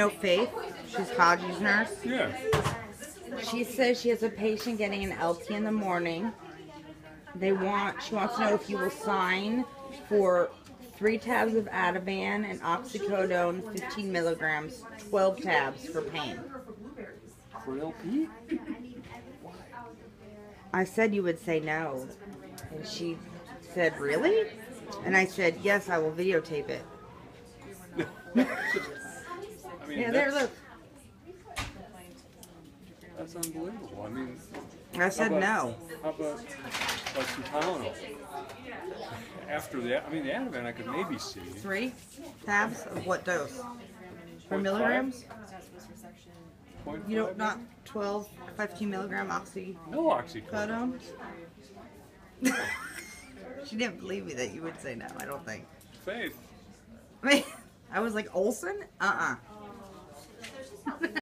know Faith? She's Haji's nurse. Yeah. She says she has a patient getting an LP in the morning. They want she wants to know if you will sign for three tabs of Ativan and oxycodone, 15 milligrams, 12 tabs for pain. For LP? I said you would say no, and she said really, and I said yes, I will videotape it. I mean, Yeah, there, that's, look. that's unbelievable. I mean, I said how about, no. How about like some Tylenol? After that, I mean, the Ativan I could maybe see. Three tabs of what dose? For Point milligrams? Point You don't five, not 12, 15 milligram oxycodone. No oxycodone. she didn't believe me that you would say no. I don't think. Faith. I mean, I was like Olson. Uh uh